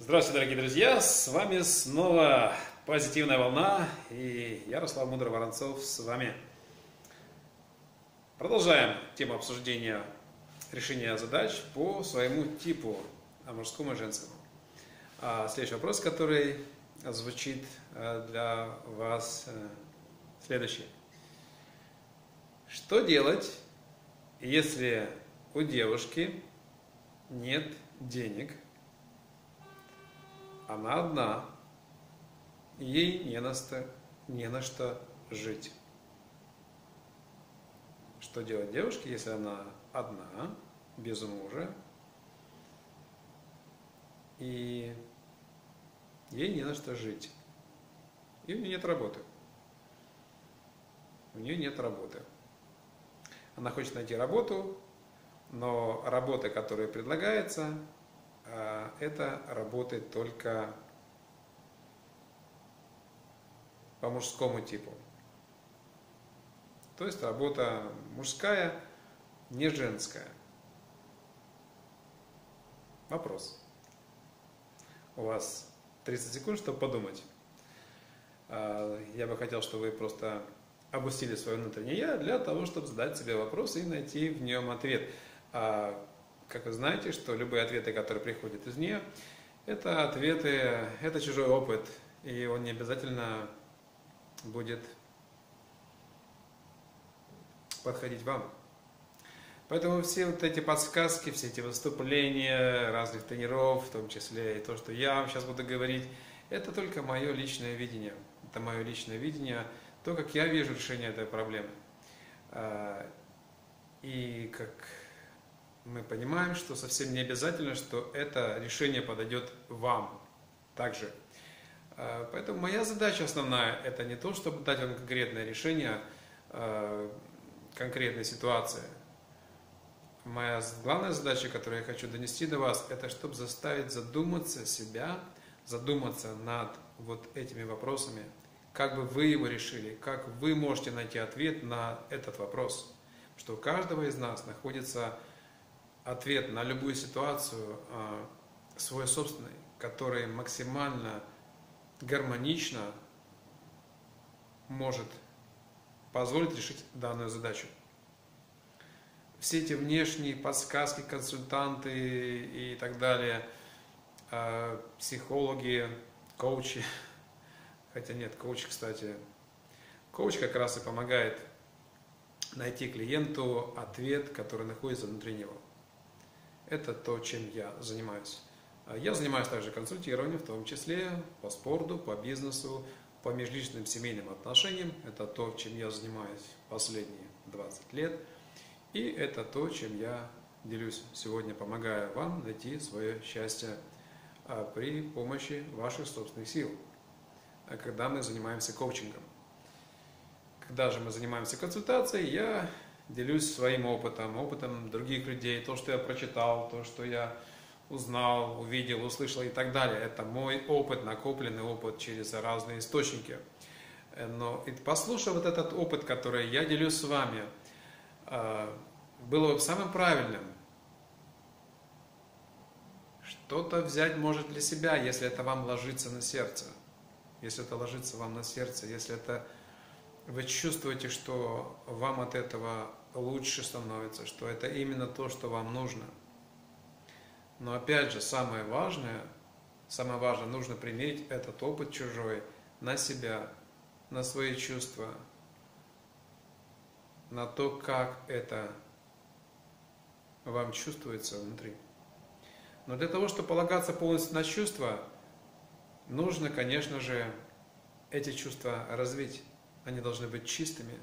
Здравствуйте, дорогие друзья! С вами снова «Позитивная волна» и Ярослав Мудро-Воронцов с вами. Продолжаем тему обсуждения решения задач по своему типу, а мужскому и женскому. А следующий вопрос, который звучит э, для вас э, следующий. Что делать, если у девушки нет денег, она одна, ей не на, что, не на что жить? Что делать девушке, если она одна, без мужа, и ей не на что жить? И у нее нет работы. У нее нет работы. Она хочет найти работу, но работа, которая предлагается, это работает только по мужскому типу. То есть работа мужская, не женская. Вопрос. У вас 30 секунд, чтобы подумать. А, я бы хотел, чтобы вы просто опустили свое внутреннее «я» для того, чтобы задать себе вопрос и найти в нем ответ. Как вы знаете, что любые ответы, которые приходят из нее, это ответы, это чужой опыт, и он не обязательно будет подходить вам. Поэтому все вот эти подсказки, все эти выступления разных тренеров, в том числе и то, что я вам сейчас буду говорить, это только мое личное видение. Это мое личное видение – то, как я вижу решение этой проблемы. А, и как мы понимаем, что совсем не обязательно, что это решение подойдет вам также. А, поэтому моя задача основная – это не то, чтобы дать вам конкретное решение а, конкретной ситуации. Моя главная задача, которую я хочу донести до вас, это чтобы заставить задуматься себя, задуматься над вот этими вопросами – как бы вы его решили, как вы можете найти ответ на этот вопрос. Что у каждого из нас находится ответ на любую ситуацию а, свой собственный, который максимально гармонично может позволить решить данную задачу. Все эти внешние подсказки, консультанты и так далее, а, психологи, коучи, Хотя нет, коуч, кстати, коуч как раз и помогает найти клиенту ответ, который находится внутри него. Это то, чем я занимаюсь. А я занимаюсь также консультированием, в том числе по спорту, по бизнесу, по межличным семейным отношениям. Это то, чем я занимаюсь последние 20 лет. И это то, чем я делюсь сегодня, помогая вам найти свое счастье а, при помощи ваших собственных сил. А когда мы занимаемся коучингом. Когда же мы занимаемся консультацией, я делюсь своим опытом, опытом других людей, то, что я прочитал, то, что я узнал, увидел, услышал и так далее. Это мой опыт, накопленный опыт через разные источники. Но послушав вот этот опыт, который я делюсь с вами, а, было бы самым правильным что-то взять может для себя, если это вам ложится на сердце если это ложится вам на сердце, если это вы чувствуете, что вам от этого лучше становится, что это именно то, что вам нужно. Но опять же, самое важное, самое важное, нужно примерить этот опыт чужой на себя, на свои чувства, на то, как это вам чувствуется внутри. Но для того, чтобы полагаться полностью на чувства, нужно, конечно же, эти чувства развить. Они должны быть чистыми,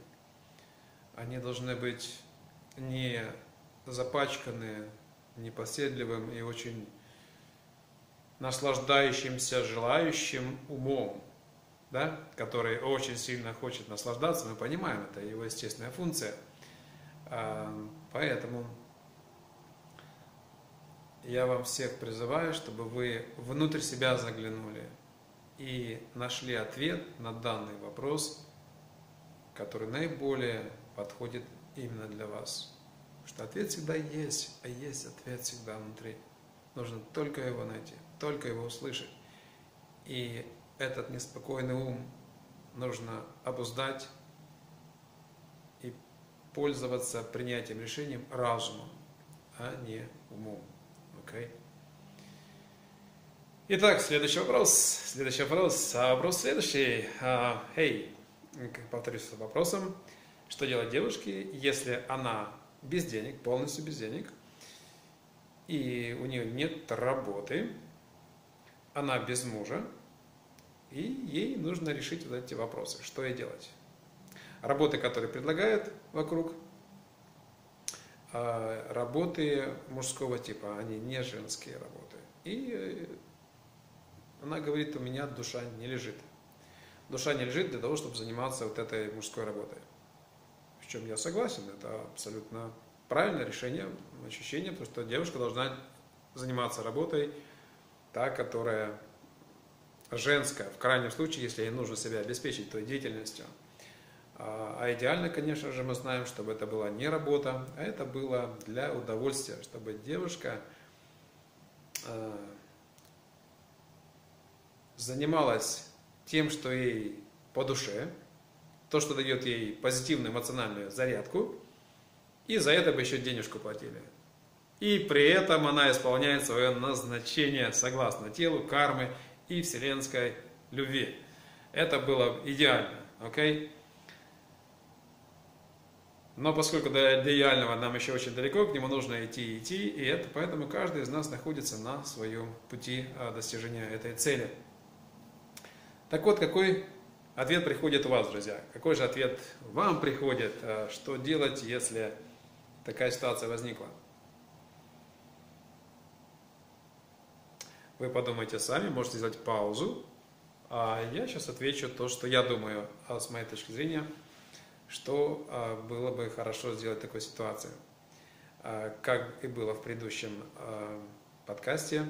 они должны быть не запачканы непоседливым и очень наслаждающимся, желающим умом, да, который очень сильно хочет наслаждаться, мы понимаем, это его естественная функция. А, поэтому я вам всех призываю, чтобы вы внутрь себя заглянули и нашли ответ на данный вопрос, который наиболее подходит именно для вас. Потому что ответ всегда есть, а есть ответ всегда внутри. Нужно только его найти. только его услышать. И этот неспокойный ум нужно обуздать и пользоваться принятием решением разумом, а не умом. Okay? Итак, следующий вопрос. Следующий вопрос. А вопрос следующий. Эй, hey, повторюсь с вопросом. Что делать девушке, если она без денег, полностью без денег, и у нее нет работы, она без мужа, и ей нужно решить вот эти вопросы, что ей делать. Работы, которые предлагают вокруг, а, работы мужского типа, они не женские работы. И э, она говорит, у меня душа не лежит. Душа не лежит для того, чтобы заниматься вот этой мужской работой. В чем я согласен, это абсолютно правильное решение, ощущение, потому что девушка должна заниматься работой, та, которая женская, в крайнем случае, если ей нужно себя обеспечить той деятельностью. А, а идеально, конечно же, мы знаем, чтобы это была не работа, а это было для удовольствия, чтобы девушка а, занималась тем, что ей по душе, то, что дает ей позитивную эмоциональную зарядку, и за это бы еще денежку платили. И при этом она исполняет свое назначение согласно телу, кармы и вселенской любви. Это было идеально, окей? Но поскольку до, идеального нам еще очень далеко, к нему нужно идти и идти, и это поэтому каждый из нас находится на своем пути а, достижения этой цели. Так вот, какой ответ приходит у вас, друзья? Какой же ответ вам приходит? А, что делать, если такая ситуация возникла? Вы подумайте сами, можете сделать паузу. А я сейчас отвечу то, что я думаю, а с моей точки зрения, что а, было бы хорошо сделать в такой ситуации. А, как и было в предыдущем подкасте,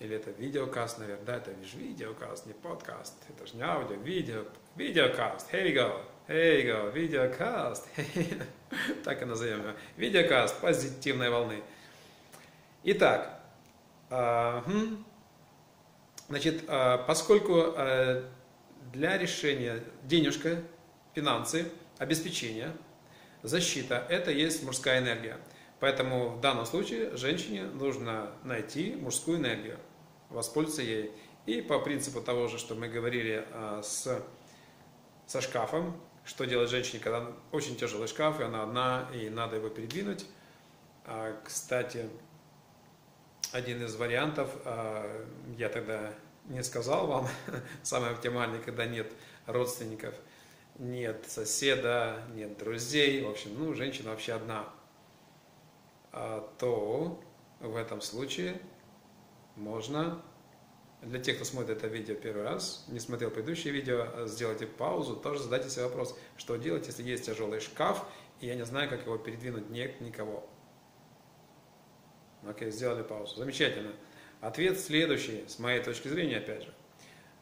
или это видеокаст, наверное, да, это же видеокаст, не подкаст, это же не аудио, видео, видеокаст, here we go, here we go, видеокаст, так и назовем его, видеокаст позитивной волны. Итак, Значит, а, поскольку а, для решения денежка, финансы, обеспечение, защита – это есть мужская энергия. Поэтому в данном случае женщине нужно найти мужскую энергию, воспользоваться ей. И по принципу того же, что мы говорили а, с, со шкафом, что делать женщине, когда очень тяжелый шкаф, и она одна, и надо его передвинуть. Кстати, один из вариантов, а, я тогда не сказал вам, самый оптимальный, когда нет родственников, нет соседа, нет друзей, в общем, ну, женщина вообще одна, а, то в этом случае можно, для тех, кто смотрит это видео первый раз, не смотрел предыдущее видео, сделайте паузу, тоже задайте себе вопрос, что делать, если есть тяжелый шкаф, и я не знаю, как его передвинуть, нет никого. Окей, сделали паузу. Замечательно. Ответ следующий, с моей точки зрения, опять же.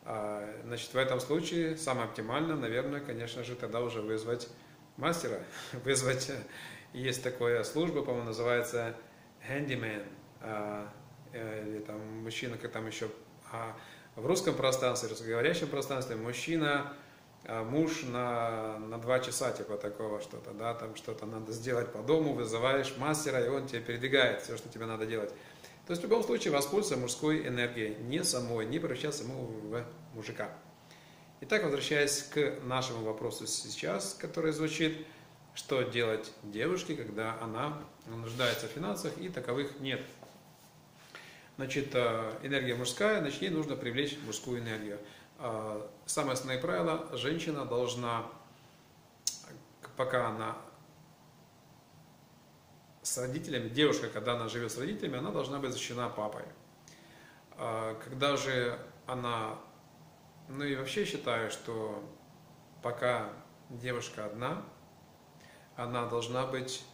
А, значит, в этом случае самое оптимально, наверное, конечно же, тогда уже вызвать мастера. вызвать, есть такая служба, по-моему, называется handyman. А, э, или там мужчина, как там еще а, в русском пространстве, русскоговорящем пространстве, мужчина, муж на, на два часа, типа такого что-то, да, там что-то надо сделать по дому, вызываешь мастера, и он тебе передвигает все, что тебе надо делать. То есть в любом случае воспользоваться мужской энергией, не самой, не превращаться ему в мужика. Итак, возвращаясь к нашему вопросу сейчас, который звучит, что делать девушке, когда она нуждается в финансах и таковых нет. Значит, э, энергия мужская, значит, ей нужно привлечь мужскую энергию. А, самое основное правило, женщина должна, пока она с родителями, девушка, когда она живет с родителями, она должна быть защищена папой. А, когда же она, ну и вообще считаю, что пока девушка одна, она должна быть,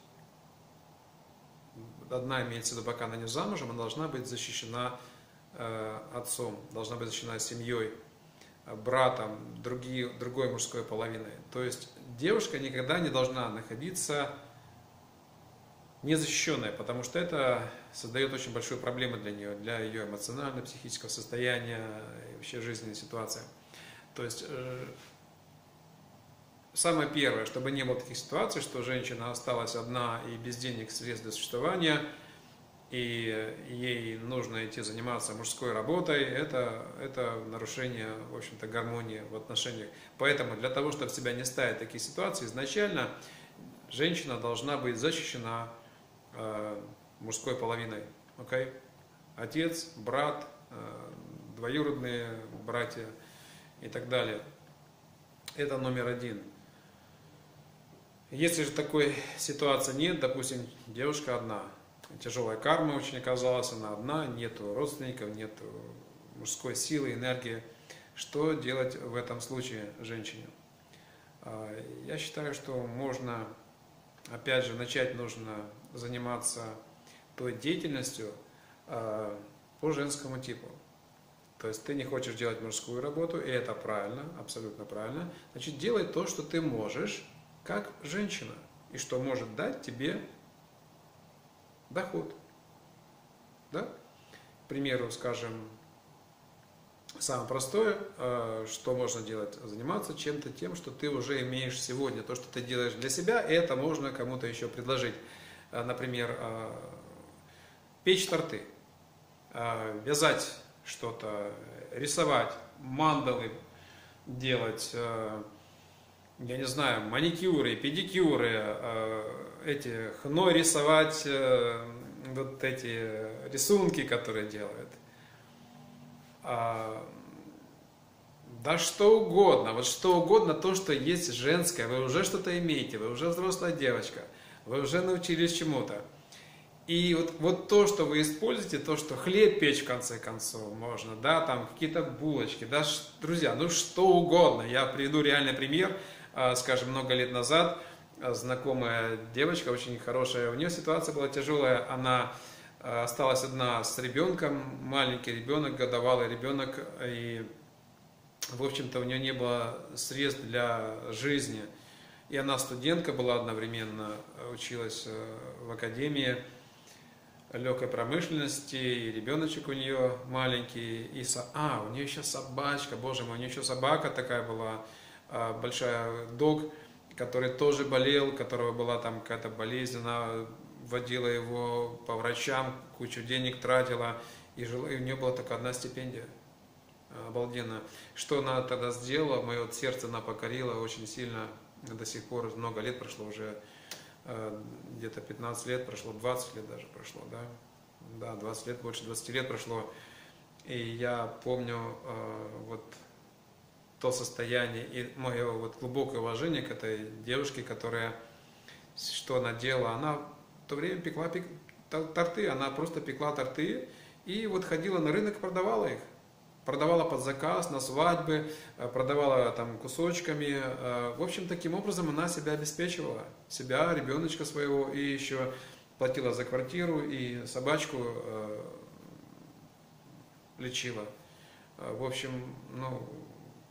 одна имеется в виду, пока она не замужем, она должна быть защищена э, отцом, должна быть защищена семьей братом, другие, другой мужской половиной. То есть девушка никогда не должна находиться незащищенная, потому что это создает очень большую проблему для нее, для ее эмоционально-психического состояния и вообще жизненной ситуации. То есть э, самое первое, чтобы не было таких ситуаций, что женщина осталась одна и без денег, средств для существования, и ей нужно идти заниматься мужской работой, это, это нарушение, в общем-то, гармонии в отношениях. Поэтому для того, чтобы себя не ставить такие ситуации, изначально женщина должна быть защищена э, мужской половиной. Okay? Отец, брат, э, двоюродные братья и так далее. Это номер один. Если же такой ситуации нет, допустим, девушка одна, тяжелая карма очень оказалась, она одна, нету родственников, нету мужской силы, энергии, что делать в этом случае женщине? А, я считаю, что можно, опять же, начать нужно заниматься той деятельностью а, по женскому типу. То есть ты не хочешь делать мужскую работу, и это правильно, абсолютно правильно. Значит, делай то, что ты можешь, как женщина, и что может дать тебе доход. Да? К примеру, скажем, самое простое, э, что можно делать, заниматься чем-то тем, что ты уже имеешь сегодня, то, что ты делаешь для себя, это можно кому-то еще предложить. Э, например, э, печь торты, вязать что-то, рисовать, мандалы делать, я не знаю, маникюры, педикюры, э, эти хной рисовать, э, вот эти рисунки, которые делают. А, да что угодно, вот что угодно, то, что есть женское, вы уже что-то имеете, вы уже взрослая девочка, вы уже научились чему-то. И вот, вот то, что вы используете, то, что хлеб печь в конце концов можно, да, там какие-то булочки, да, друзья, ну что угодно. Я приведу реальный пример – скажем, много лет назад а, знакомая девочка, очень хорошая, у нее ситуация была тяжелая, она а, осталась одна с ребенком, маленький ребенок, годовалый ребенок, и, в общем-то, у нее не было средств для жизни. И она студентка была одновременно, училась в академии легкой промышленности, и ребеночек у нее маленький, и со... а, у нее еще собачка, боже мой, у нее еще собака такая была, а, большая дог, который тоже болел, которого была там какая-то болезнь, она водила его по врачам, кучу денег тратила, и, жила, и у нее была только одна стипендия. Обалденно. Что она тогда сделала, мое сердце она покорила очень сильно, до сих пор, много лет прошло уже, а, где-то 15 лет прошло, 20 лет даже прошло, да? Да, 20 лет, больше 20 лет прошло. И я помню, а, вот то состояние и мое вот глубокое уважение к этой девушке, которая, что она делала, она в то время пекла пек, торты, она просто пекла торты и вот ходила на рынок, продавала их. Продавала под заказ, на свадьбы, э, продавала там кусочками. Э, в общем, таким образом она себя обеспечивала. Себя, ребеночка своего и еще платила за квартиру и собачку э, лечила. В общем, ну,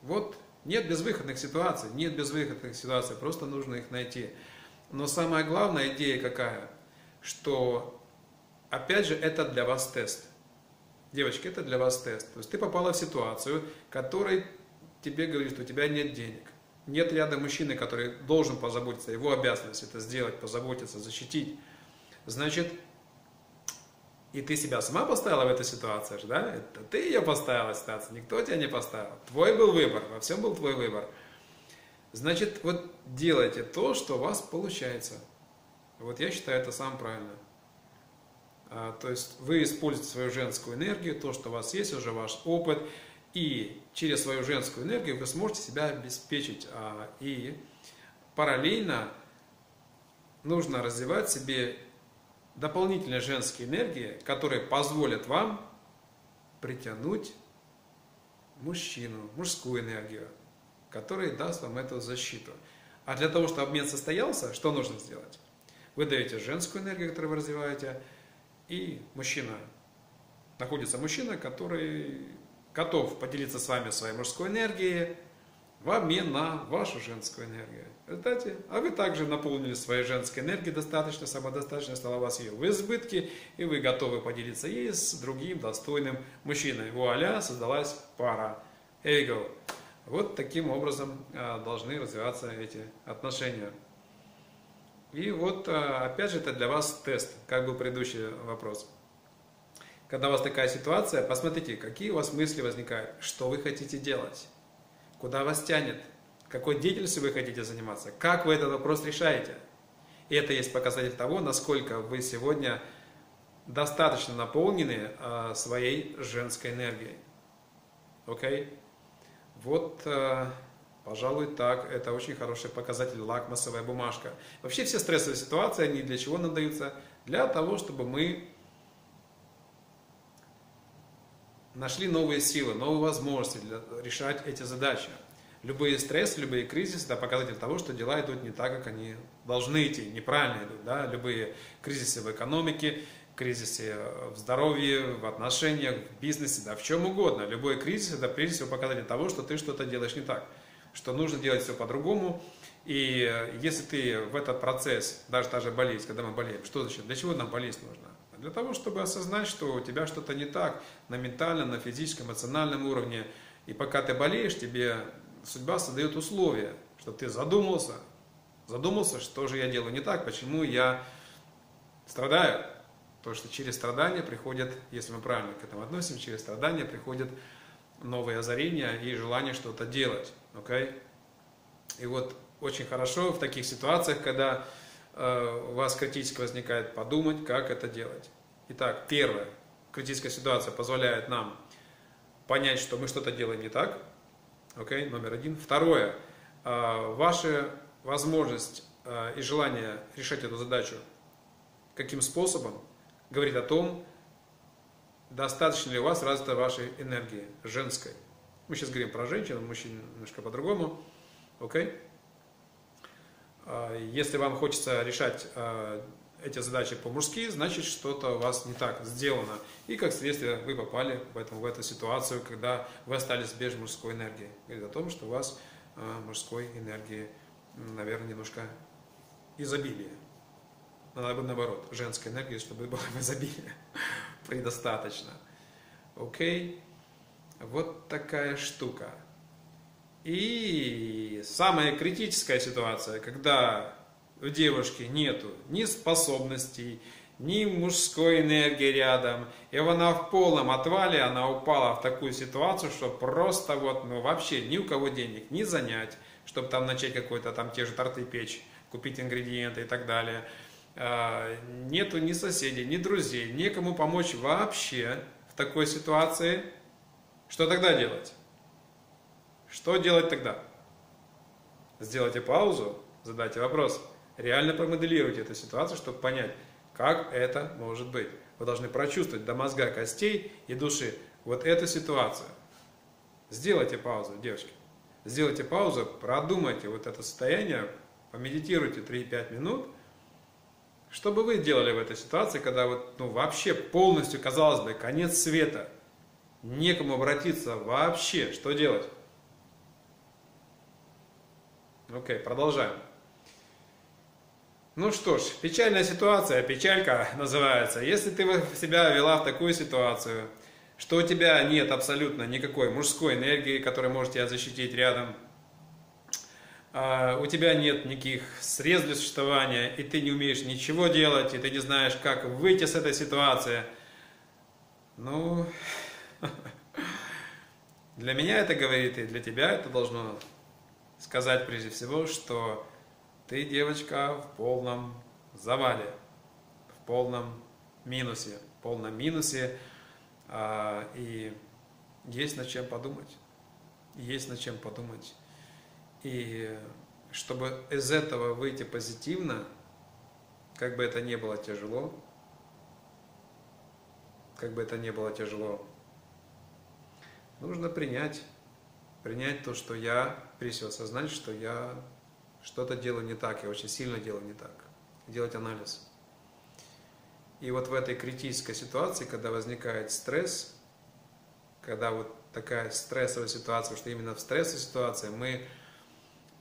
вот нет безвыходных ситуаций, нет безвыходных ситуаций, просто нужно их найти. Но самая главная идея какая? Что, опять же, это для вас тест. Девочки, это для вас тест. То есть ты попала в ситуацию, которой тебе говорит, что у тебя нет денег. Нет ряда мужчины, который должен позаботиться, его обязанность это сделать, позаботиться, защитить. Значит, и ты себя сама поставила в эту ситуацию, да? Это ты ее поставила в ситуацию, никто тебя не поставил. Твой был выбор, во всем был твой выбор. Значит, вот делайте то, что у вас получается. Вот я считаю это самое правильное. А, то есть вы используете свою женскую энергию, то, что у вас есть, уже ваш опыт, и через свою женскую энергию вы сможете себя обеспечить. А, и параллельно нужно развивать себе дополнительные женские энергии, которые позволят вам притянуть мужчину, мужскую энергию, которая даст вам эту защиту. А для того, чтобы обмен состоялся, что нужно сделать? Вы даете женскую энергию, которую вы развиваете, и мужчина. Находится мужчина, который готов поделиться с вами своей мужской энергией, в обмен на вашу женскую энергию. В результате, а вы также наполнили своей женской энергией достаточно, самодостаточно, стало у вас ее в избытке, и вы готовы поделиться ей с другим достойным мужчиной. Вуаля, создалась пара. Эйго. Вот таким образом а, должны развиваться эти отношения. И вот, а, опять же, это для вас тест, как был предыдущий вопрос. Когда у вас такая ситуация, посмотрите, какие у вас мысли возникают, что вы хотите делать куда вас тянет, какой деятельностью вы хотите заниматься, как вы этот вопрос решаете. И это есть показатель того, насколько вы сегодня достаточно наполнены э, своей женской энергией. Окей? Okay? Вот, э, пожалуй, так. Это очень хороший показатель, лакмусовая бумажка. Вообще все стрессовые ситуации, они для чего надаются? Для того, чтобы мы нашли новые силы, новые возможности для решать эти задачи. Любые стрессы, любые кризисы – это показатель того, что дела идут не так, как они должны идти, неправильно идут. Да? Любые кризисы в экономике, кризисы в здоровье, в отношениях, в бизнесе, да, в чем угодно. Любой кризис – это прежде всего показатель того, что ты что-то делаешь не так, что нужно делать все по-другому. И если ты в этот процесс, даже даже болезнь, когда мы болеем, что значит, для чего нам болезнь нужна? Для того, чтобы осознать, что у тебя что-то не так на ментальном, на физическом, эмоциональном уровне. И пока ты болеешь, тебе судьба создает условия, чтобы ты задумался, задумался, что же я делаю не так, почему я страдаю. Потому что через страдания приходят, если мы правильно к этому относимся, через страдания приходят новые озарения и желание что-то делать. Okay? И вот очень хорошо в таких ситуациях, когда у вас критически возникает, подумать, как это делать. Итак, первое. Критическая ситуация позволяет нам понять, что мы что-то делаем не так. Окей, okay, номер один. Второе. А, ваша возможность а, и желание решать эту задачу каким способом говорит о том, достаточно ли у вас развита вашей энергии женской. Мы сейчас говорим про женщин, мужчин немножко по-другому. Окей? Okay? Если вам хочется решать эти задачи по-мужски, значит что-то у вас не так сделано. И как следствие вы попали в, этом, в эту ситуацию, когда вы остались без мужской энергии. Говорит о том, что у вас э, мужской энергии, наверное, немножко изобилие. Надо бы наоборот, женской энергии, чтобы было в изобилии предостаточно. Окей? Вот такая штука. И самая критическая ситуация, когда у девушки нету ни способностей, ни мужской энергии рядом. И она в полном отвале, она упала в такую ситуацию, что просто вот, ну вообще ни у кого денег не занять, чтобы там начать какой-то там те же торты печь, купить ингредиенты и так далее. А, нету ни соседей, ни друзей, некому помочь вообще в такой ситуации. Что тогда делать? Что делать тогда? Сделайте паузу, задайте вопрос реально промоделируйте эту ситуацию, чтобы понять, как это может быть. Вы должны прочувствовать до мозга костей и души вот эту ситуацию. Сделайте паузу, девочки. Сделайте паузу, продумайте вот это состояние, помедитируйте 3-5 минут. Что бы вы делали в этой ситуации, когда вот, ну, вообще полностью, казалось бы, конец света, некому обратиться вообще, что делать? Окей, продолжаем. Ну что ж, печальная ситуация, печалька называется. Если ты себя вела в такую ситуацию, что у тебя нет абсолютно никакой мужской энергии, которая может тебя защитить рядом, а, у тебя нет никаких средств для существования, и ты не умеешь ничего делать, и ты не знаешь, как выйти с этой ситуации, ну, для меня это говорит, и для тебя это должно сказать прежде всего, что ты, девочка, в полном завале, в полном минусе, в полном минусе, а, и есть над чем подумать, есть над чем подумать. И чтобы из этого выйти позитивно, как бы это ни было тяжело, как бы это ни было тяжело, нужно принять, принять то, что я, прежде всего осознать, что я что-то делаю не так, я очень сильно делаю не так. Делать анализ. И вот в этой критической ситуации, когда возникает стресс, когда вот такая стрессовая ситуация, что именно в стрессовой ситуации мы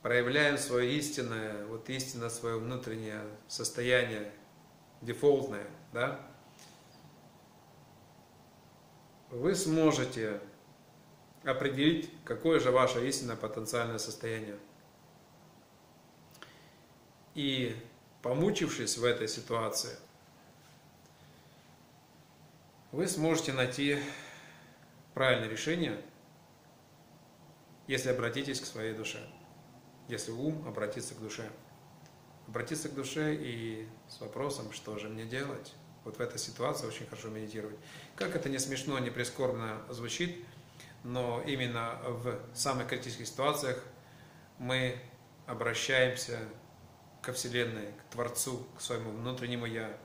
проявляем свое истинное, вот истинно свое внутреннее состояние, дефолтное, да, вы сможете определить, какое же ваше истинное потенциальное состояние. И помучившись в этой ситуации, вы сможете найти правильное решение, если обратитесь к своей душе, если ум обратится к душе. Обратиться к душе и с вопросом, что же мне делать. Вот в этой ситуации очень хорошо медитировать. Как это не смешно, не прискорбно звучит, но именно в самых критических ситуациях мы обращаемся ко Вселенной, к Творцу, к своему внутреннему Я.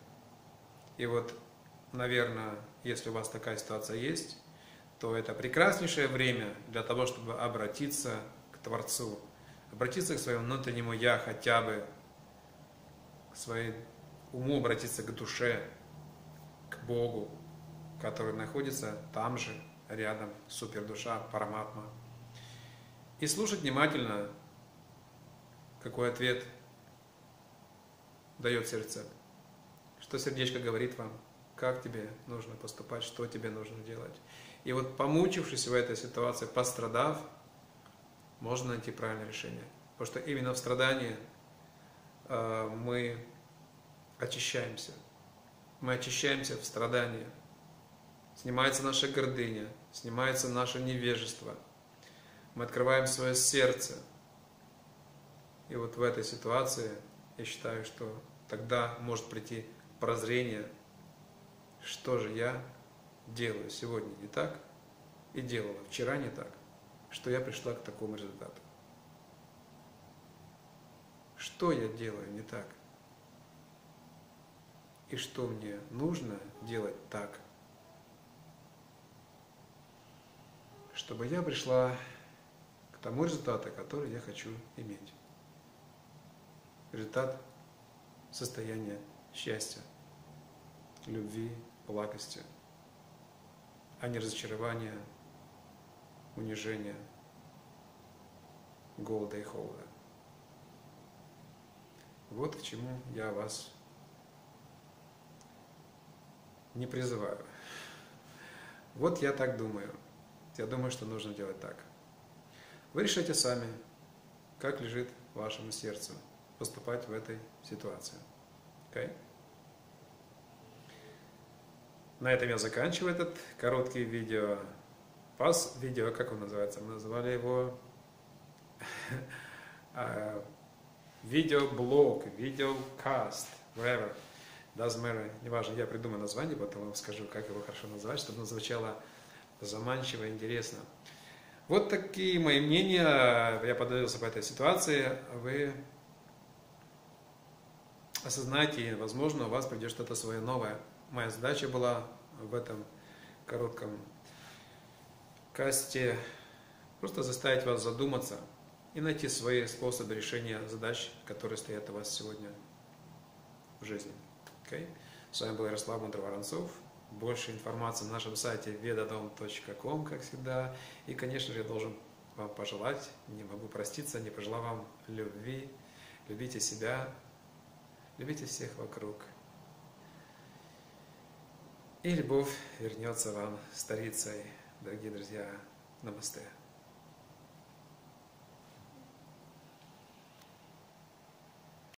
И вот, наверное, если у вас такая ситуация есть, то это прекраснейшее время для того, чтобы обратиться к Творцу, обратиться к своему внутреннему Я хотя бы, к своему уму обратиться к душе, к Богу, который находится там же, рядом, супердуша, параматма. И слушать внимательно, какой ответ дает сердце. Что сердечко говорит вам, как тебе нужно поступать, что тебе нужно делать. И вот помучившись в этой ситуации, пострадав, можно найти правильное решение. Потому что именно в страдании э, мы очищаемся. Мы очищаемся в страдании. Снимается наша гордыня, снимается наше невежество. Мы открываем свое сердце. И вот в этой ситуации я считаю, что тогда может прийти прозрение, что же я делаю сегодня не так и делала вчера не так, что я пришла к такому результату. Что я делаю не так? И что мне нужно делать так, чтобы я пришла к тому результату, который я хочу иметь. Результат состояния счастья, любви, благости, а не разочарования, унижения, голода и холода. Вот к чему я вас не призываю. Вот я так думаю. Я думаю, что нужно делать так. Вы решайте сами, как лежит вашему сердцу поступать в этой ситуации. Okay? На этом я заканчиваю этот короткий видео. Пас видео, как он называется? Мы назвали его а, видеоблог, видеокаст, whatever. Doesn't matter, неважно, я придумаю название, потом вам скажу, как его хорошо назвать, чтобы оно звучало заманчиво, интересно. Вот такие мои мнения, я подавился по этой ситуации, вы осознаете, возможно, у вас придет что-то свое новое. Моя задача была в этом коротком касте просто заставить вас задуматься и найти свои способы решения задач, которые стоят у вас сегодня в жизни. Okay? С вами был Ярослав Мудроворонцов. Больше информации на нашем сайте vedadom.com, как всегда. И, конечно же, я должен вам пожелать, не могу проститься, не пожелал вам любви. Любите себя, любите всех вокруг. И любовь вернется вам старицей, дорогие друзья. Намасте.